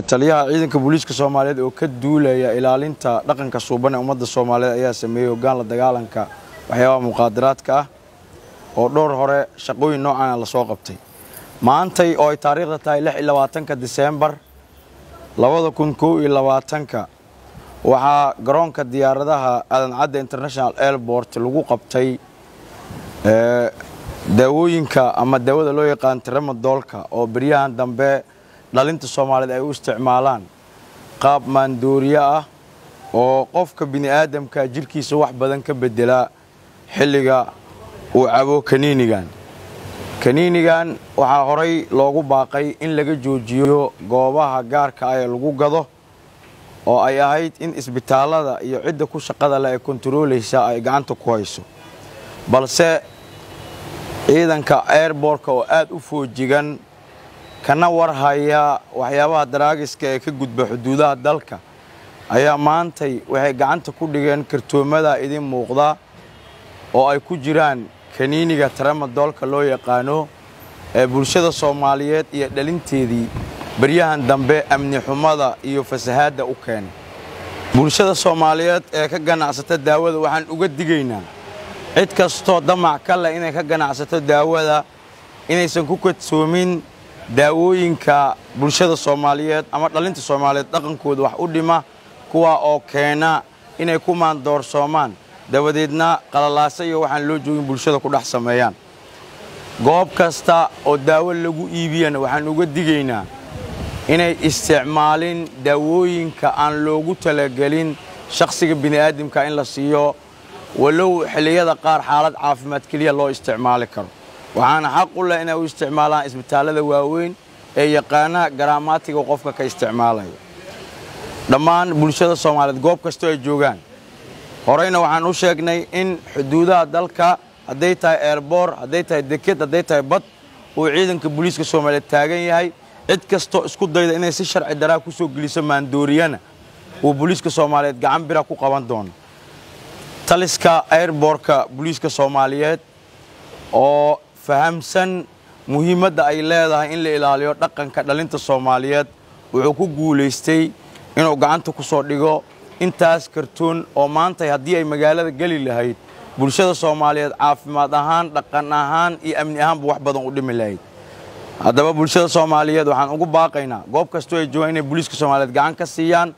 taliyaha ciidanka booliiska soomaaliyeed oo ka duulaya ilaalinta dhaqanka suuban ee ummadda soomaaliyeed ayaa sameeyey hoggaan la dagaalanka waxyaabaha muqaadaraadka ah oo dhowr hore shaqooyin noocaana la soo qabtay. Maantay oo ay taariikhda tahay lix iyo labaatanka diseembar labada kun kow iyo labaatanka waxaa garoonka diyaaradaha aadan cadde international airport lagu qabtay daawooyinka ama daawada loo yaqaan tramadoolka oo beryahan dambe dhalinta soomaaliyeed ay u isticmaalaan qaab maandooriye ah oo qofka bini aadamka jirhkiisa wax badan ka bedelaa xilliga uu cabo kaniinigan. Kaniinigan waxaa horay loogu baaqay in laga joojiyo goobaha gaarka ah ee lagu gado oo ay ahayd in isbitaallada iyo cidda ku shaqada leh ee kontaroolaysa ay gacanta ku hayso. Balse ciidanka airbortka oo aad u foojigan kana warhaya waxyaabaha daraagiska ee ka gudba xuduudaha dalka. Ayaa maantay waxay gacanta ku dhigeen kartoomada idin muuqda oo ay ku jiraan kaniiniga tramadoolka loo yaqaano ee bulshada soomaaliyeed iyo dhalinteedii baryahan dambe amni xumada iyo fasahaadda u keenay bulshada soomaaliyeed ee ka ganacsata daawada waxaan uga digaynaa cid kastoo damac ka leh inay ka ganacsato daawada inaysan ku kadsoomin daawooyinka bulshada soomaaliyeed ama dhalinta soomaaliyeed dhaqankooda wax u dhima kuwa oo keena inay ku maandoorsoomaan dabadeedna qalalaasa iyo waxaan loo joogin bulshada ku dhex sameeyaan. Goob kasta oo daawo lagu iibiyana waxaan uga digaynaa inay isticmaalin daawooyinka aan loogu talagelin shakhsiga bini'aadamka in la siiyo walow xilliyada qaar xaalad caafimaad keliya loo isticmaali karo waxaana xaq u leh inay u isticmaalaan isbitaallada waaweyn ee yaqaana garaamaatiga qofka ka isticmaalaya. Dhammaan bulshada soomaaliyeed goob kastoo ay joogaan. Horeyna waxaan u sheegnay in xuduudaha dalka hadday tahay eerboor hadday tahay deked hadday tahay bad uu ciidanka booliiska soomaaliyeed taagan yahay. Cid kastoo isku dayda inay si sharci daraa ku soo geliso maandooriyana uu booliiska soomaaliyeed gacan bira ku qaban doono. Taliska airbortka booliiska soomaaliyeed oo fahamsan muhiimadda ay leedahay in la ilaaliyo dhaqanka dhalinta soomaaliyeed. Wuxuu ku guulaystay inuu gacanta ku soo dhigo intaas kartoon oo maantay haddii ay magaalada geli lahayd bulshada soomaaliyeed caafimaad ahaan dhaqan ahaan iyo amni ahaanba wax badan u dhimi lahayd. Haddaba bulshada soomaaliyeed waxaan ugu baaqaynaa goob kastoo ay joogaan inay booliiska soomaaliyeed gacan ka siiyaan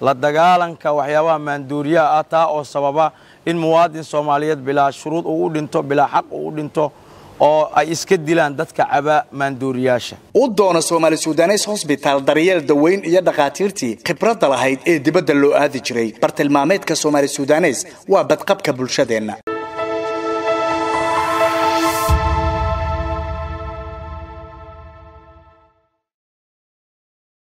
la dagaalanka waxyaabaha maandooriyaha ah taa oo sababa in muwaadin soomaaliyeed bilaa shuruud uu u dhinto bilaa xaq uu u dhinto oo ay iska dilaan dadka caba maandooriyaasha. U doono soomaali sudanes hosbitaal daryeel daweyn iyo dhakhaatiirtii khibradda lahayd ee dibadda loo aadi jiray. Bartilmaameedka soomaali sudanes waa badqabka bulshadeenna